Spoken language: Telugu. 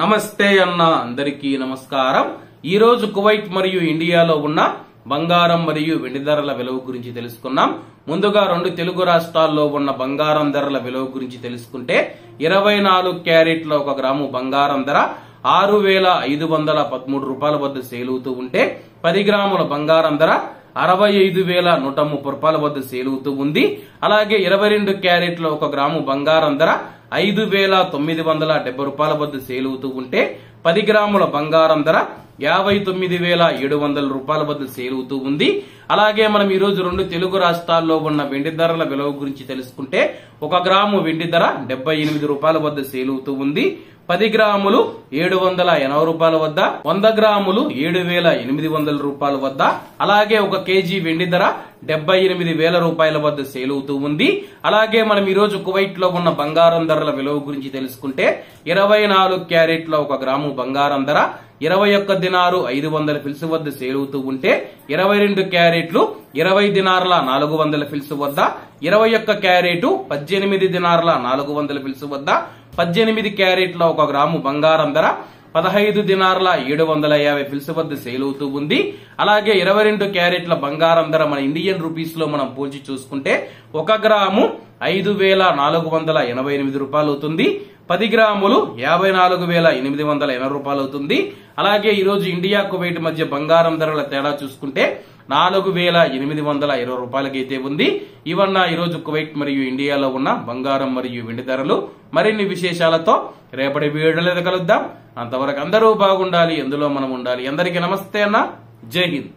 నమస్తే అన్న అందరికీ నమస్కారం. ఈ రోజు కువైట్ మరియు ఇండియాలో ఉన్న బంగారం మరియు వెండి ధరల విలువ గురించి తెలుసుకున్నాం. ముందుగా రెండు తెలుగు రాష్ట్రాల్లో ఉన్న బంగారం ధరల విలువ గురించి తెలుసుకుంటే ఇరవై నాలుగు క్యారెట్ల ఒక గ్రాము బంగారం ధర ఆరు వేల ఐదు వందల పదమూడు రూపాయల వద్ద సేల్ అవుతూ ఉంటే పది గ్రాముల బంగారం ధర అరవై ఐదు వేల నూట ముప్పై రూపాయల వద్ద సేల్ అవుతూ ఉంది. అలాగే ఇరవై రెండు క్యారెట్ల ఒక గ్రాము బంగారం ధర ఐదు వేల తొమ్మిది వందల డెబ్బై రూపాయల వద్ద సేల్ అవుతూ ఉంటే పది గ్రాముల బంగారం ధర యాభై తొమ్మిది వేల ఏడు వందల రూపాయల వద్ద సేల్ అవుతూ ఉంది. అలాగే మనం ఈ రోజు రెండు తెలుగు రాష్ట్రాల్లో ఉన్న వెండి ధరల విలువ గురించి తెలుసుకుంటే ఒక గ్రాము వెండి ధర డెబ్బై ఎనిమిది రూపాయల వద్ద సేల్ అవుతూ ఉంది. పది గ్రాములు ఏడు వందల ఎనభై రూపాయల వద్ద వంద గ్రాములు ఏడు వేల ఎనిమిది వందల రూపాయల వద్ద అలాగే ఒక కేజీ వెండి ధర డెబ్బై ఎనిమిది వేల రూపాయల వద్ద సేల్ అవుతూ ఉంది. అలాగే మనం ఈ రోజు కువైట్లో ఉన్న బంగారం ధరల విలువ గురించి తెలుసుకుంటే ఇరవై నాలుగు క్యారెట్ల ఒక గ్రాము బంగారం ధర ఇరవై ఒక్క దినారు ఐదు వందల ఫిల్స్ వద్ద సేల్ అవుతూ ఉంటే ఇరవై రెండు క్యారెట్లు ఇరవై దినార్ల నాలుగు వందల ఫిల్స్ వద్ద ఇరవై ఒక్క క్యారెట్ పద్దెనిమిది దినార్ల నాలుగు వందల ఫిల్స్ వద్ద పద్దెనిమిది క్యారెట్ల ఒక గ్రాము బంగారం ధర పదహైదు దినార్ల ఏడు వందల యాభై ఫిల్స్ వద్ద సేల్ అవుతూ ఉంది. అలాగే ఇరవై రెండు క్యారెట్ల బంగారం ధర మన ఇండియన్ రూపీస్లో మనం పోల్చి చూసుకుంటే ఒక గ్రాము ఐదు వేల నాలుగు వందల ఎనభై ఎనిమిది రూపాయలు అవుతుంది పది గ్రాములు యాభై నాలుగు వేల ఎనిమిది వందల ఎనభై రూపాయలు అవుతుంది అలాగే ఈరోజు ఇండియా కువైట్ మధ్య బంగారం ధరల తేడా చూసుకుంటే నాలుగు వేల ఎనిమిది వందల ఇరవై రూపాయలకైతే ఉంది. ఇవన్న ఈరోజు కువైట్ మరియు ఇండియాలో ఉన్న బంగారం మరియు వెండి ధరలు. మరిన్ని విశేషాలతో రేపటి వీడియోలో కలుద్దాం. అంతవరకు అందరూ బాగుండాలి. ఎందులో మనం ఉండాలి? అందరికీ నమస్తే అన్న. జై హింద్.